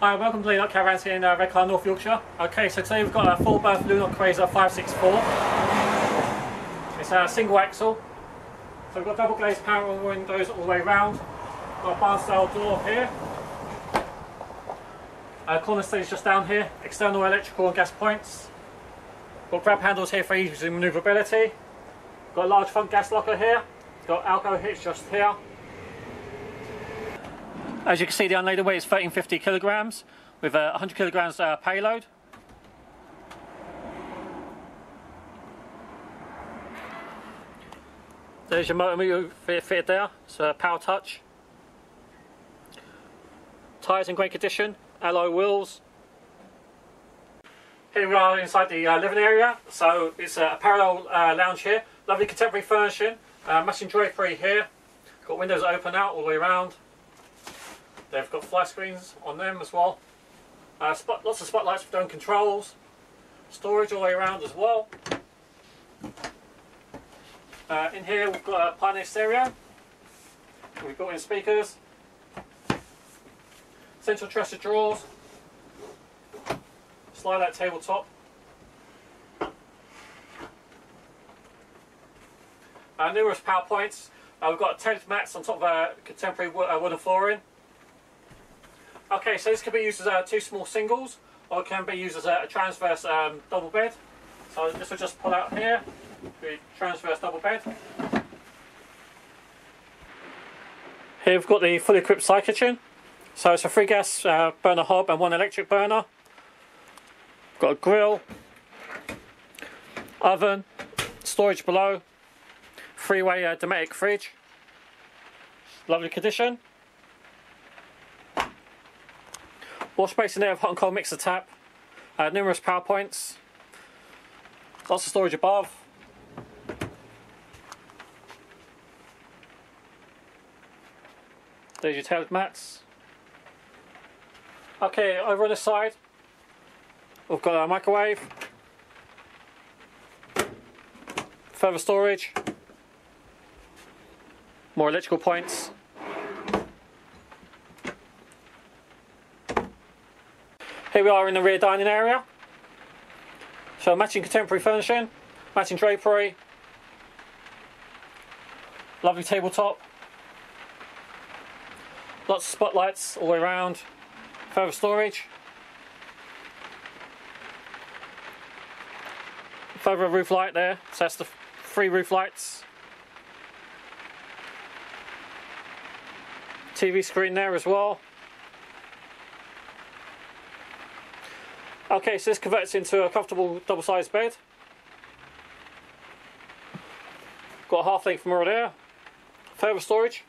Hi, welcome to Leonard Caravans here in uh, Redcar, North Yorkshire. Okay, so today we've got a full berth Lunar Quasar 564. It's a single axle. So we've got double glazed power windows all the way round. Got a bar style door here. Uh, corner stage just down here. External electrical and gas points. Got grab handles here for easy manoeuvrability. Got a large front gas locker here. Got AL-KO hitch just here. As you can see, the unloaded weight is 1350 kilograms with a 100 kilograms uh, payload. There's your motor fitted there, so Powrtouch. Tyres in great condition, alloy wheels. Here we are inside the uh, living area, so it's a parallel uh, lounge here. Lovely contemporary furnishing, uh, matching drapery here. Got windows open out all the way around. They've got fly screens on them as well. Uh, spot, lots of spotlights with own controls. Storage all the way around as well. Uh, in here we've got a Pioneer stereo. We've got in speakers. Central dresser drawers. Slide out tabletop. Uh, numerous power points. Uh, we've got tennis mats on top of a contemporary uh, wooden flooring. Okay, so this can be used as uh, two small singles, or it can be used as a, a transverse um, double bed. So this will just pull out here, the transverse double bed. Here we've got the fully equipped side kitchen. So it's a three gas uh, burner hob and one electric burner. Got a grill, oven, storage below, three-way uh, Dometic fridge. Lovely condition. Wash basin there with hot and cold mixer tap. Uh, numerous power points. Lots of storage above. There's your tailored mats. Okay, over on the side, we've got our microwave. Further storage. More electrical points. Here we are in the rear dining area. So matching contemporary furnishing, matching drapery, lovely tabletop, lots of spotlights all the way around, further storage, further roof light there, so that's the three roof lights. TV screen there as well. Okay, so this converts into a comfortable double-sized bed. Got a half-length mirror there. Further storage.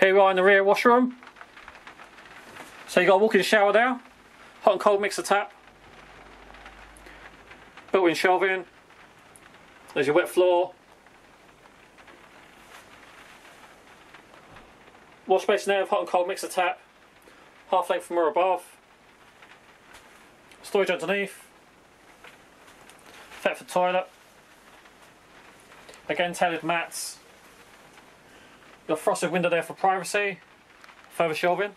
Here we are in the rear washroom. So you got a walk-in shower there. Hot and cold mixer tap. Built-in shelving. There's your wet floor. Wash basin there, hot and cold mixer tap. Half length from mirror above. Storage underneath. Thetford toilet. Again, tailored mats. Your frosted window there for privacy. Further shelving.